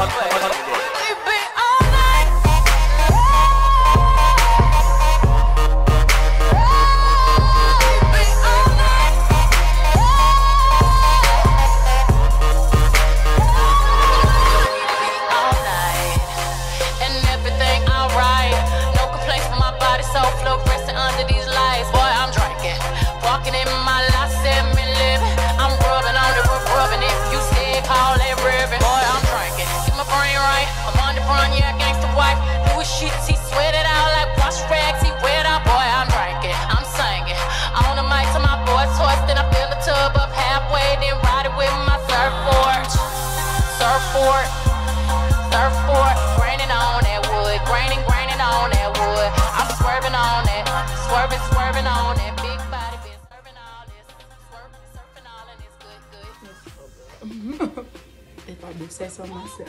all night. And everything alright. No complaints my body, so fluorescent under these Surfboard. Surfboard, graining on that wood, graining, graining on that wood. I'm swerving on that, swerving, swerving on that big body, been serving all this, swerving, surfing all and it's good, good. if I do say so myself.